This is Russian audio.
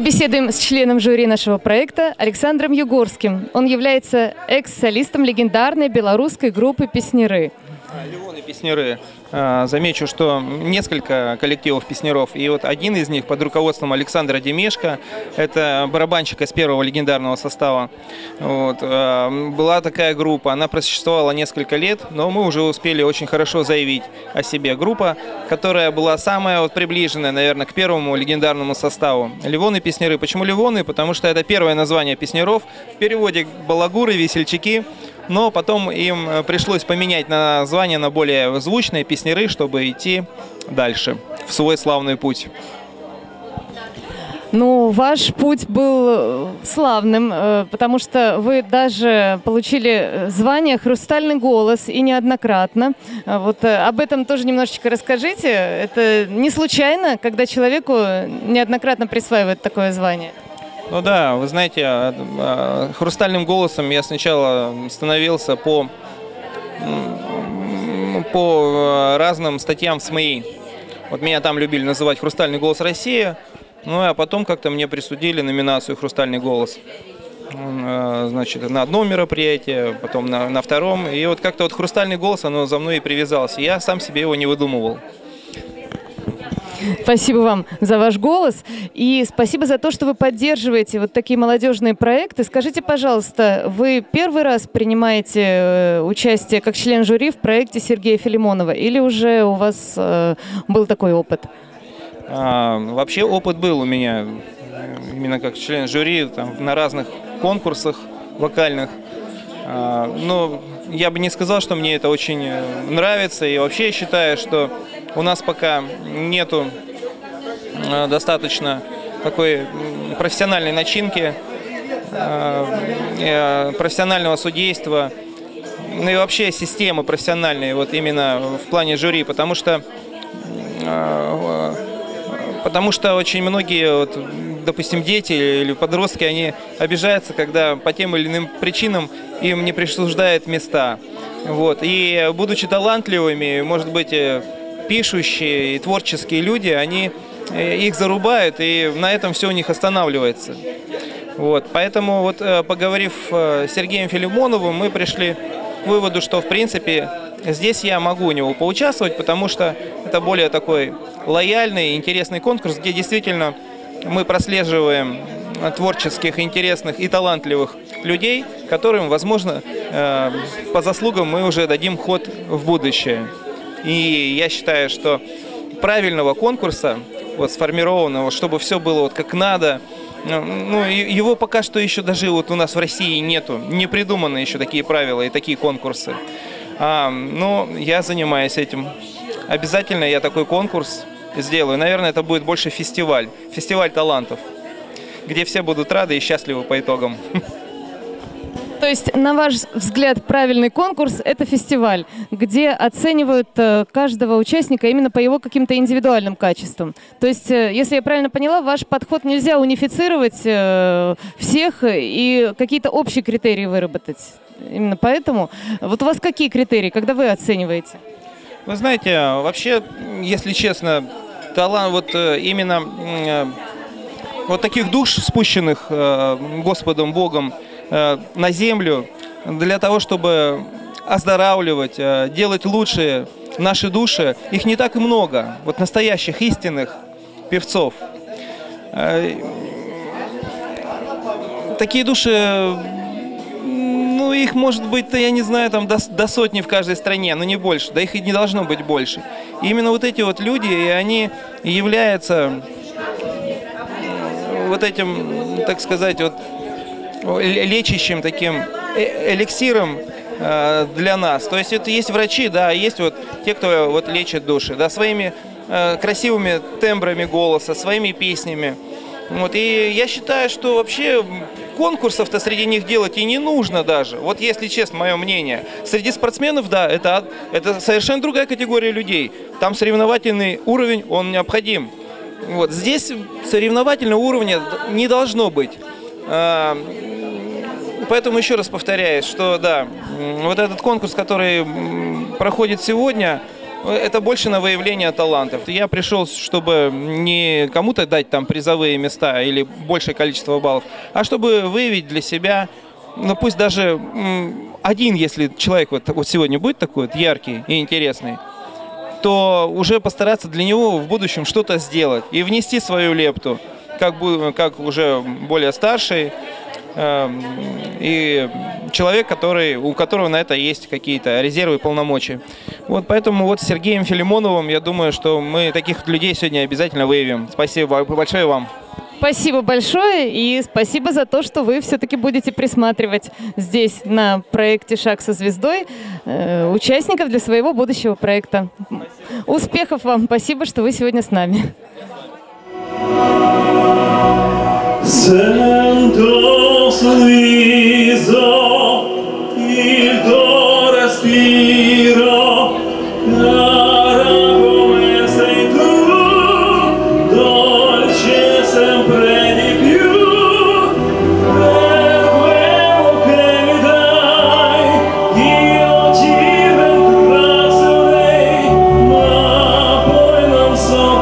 Беседуем с членом жюри нашего проекта Александром Югорским. Он является экс-солистом легендарной белорусской группы «Песнеры». Левон и Песнеры. А, замечу, что несколько коллективов песнеров, и вот один из них под руководством Александра Демешко, это барабанщик из первого легендарного состава. Вот. А, была такая группа, она просуществовала несколько лет, но мы уже успели очень хорошо заявить о себе. Группа, которая была самая вот приближенная, наверное, к первому легендарному составу. Левон и Песнеры. Почему Левоны? Потому что это первое название песнеров. В переводе балагуры, весельчаки но потом им э, пришлось поменять название на более звучные песнеры, чтобы идти дальше в свой славный путь. Ну, ваш путь был э, славным, э, потому что вы даже получили звание «Хрустальный голос» и неоднократно. Вот об этом тоже немножечко расскажите. Это не случайно, когда человеку неоднократно присваивают такое звание? Ну да, вы знаете, а, а, хрустальным голосом я сначала становился по, по а, разным статьям в СМИ. Вот меня там любили называть «Хрустальный голос России», ну а потом как-то мне присудили номинацию «Хрустальный голос». Значит, на одном мероприятии, потом на, на втором. И вот как-то вот «Хрустальный голос», оно за мной и привязался. Я сам себе его не выдумывал. Спасибо вам за ваш голос и спасибо за то, что вы поддерживаете вот такие молодежные проекты. Скажите, пожалуйста, вы первый раз принимаете э, участие как член жюри в проекте Сергея Филимонова или уже у вас э, был такой опыт? А, вообще опыт был у меня именно как член жюри там, на разных конкурсах вокальных. А, но я бы не сказал, что мне это очень э, нравится. И вообще я считаю, что у нас пока нету э, достаточно такой профессиональной начинки, э, профессионального судейства, ну и вообще системы профессиональной, вот именно в плане жюри, потому что потому что очень многие, вот, допустим, дети или подростки, они обижаются, когда по тем или иным причинам им не присуждают места. Вот. И будучи талантливыми, может быть, э, пишущие и творческие люди, они э, их зарубают, и на этом все у них останавливается. Вот. Поэтому, вот, э, поговорив с Сергеем Филимоновым, мы пришли к выводу, что, в принципе, здесь я могу у него поучаствовать, потому что это более такой лояльный, интересный конкурс, где действительно мы прослеживаем творческих, интересных и талантливых людей, которым, возможно, э, по заслугам мы уже дадим ход в будущее. И я считаю, что правильного конкурса, вот сформированного, чтобы все было вот как надо, ну, ну его пока что еще даже вот у нас в России нету, не придуманы еще такие правила и такие конкурсы. А, но я занимаюсь этим. Обязательно я такой конкурс сделаю. Наверное, это будет больше фестиваль, фестиваль талантов, где все будут рады и счастливы по итогам. То есть, на ваш взгляд, правильный конкурс – это фестиваль, где оценивают э, каждого участника именно по его каким-то индивидуальным качествам. То есть, э, если я правильно поняла, ваш подход нельзя унифицировать э, всех и какие-то общие критерии выработать. Именно поэтому. Вот у вас какие критерии, когда вы оцениваете? Вы знаете, вообще, если честно, талант вот именно вот таких душ спущенных Господом Богом на землю для того, чтобы оздоравливать, э, делать лучше наши души. Их не так и много, вот настоящих, истинных певцов. Э, такие души, ну их может быть, я не знаю, там до, до сотни в каждой стране, но не больше, да их и не должно быть больше. И именно вот эти вот люди, и они являются вот этим, так сказать, вот лечащим таким э, эликсиром э, для нас. То есть это есть врачи, да, есть вот те, кто вот лечит души, да, своими э, красивыми тембрами голоса, своими песнями. Вот, и я считаю, что вообще конкурсов-то среди них делать и не нужно даже. Вот если честно, мое мнение. Среди спортсменов, да, это, это совершенно другая категория людей. Там соревновательный уровень, он необходим. Вот здесь соревновательного уровня не должно быть. Поэтому еще раз повторяюсь, что да, вот этот конкурс, который проходит сегодня, это больше на выявление талантов. Я пришел, чтобы не кому-то дать там призовые места или большее количество баллов, а чтобы выявить для себя, ну пусть даже один, если человек вот, вот сегодня будет такой вот яркий и интересный, то уже постараться для него в будущем что-то сделать и внести свою лепту, как, как уже более старший, и человек, который, у которого на это есть какие-то резервы и полномочия. Вот поэтому вот с Сергеем Филимоновым, я думаю, что мы таких людей сегодня обязательно выявим. Спасибо большое вам. Спасибо большое и спасибо за то, что вы все-таки будете присматривать здесь на проекте «Шаг со звездой» э, участников для своего будущего проекта. Успехов вам! Спасибо, что вы сегодня с нами. sorriso, il tuo respiro, cara come dolce sempre di più, per quello dai, io ci ringrazierei, ma poi non so.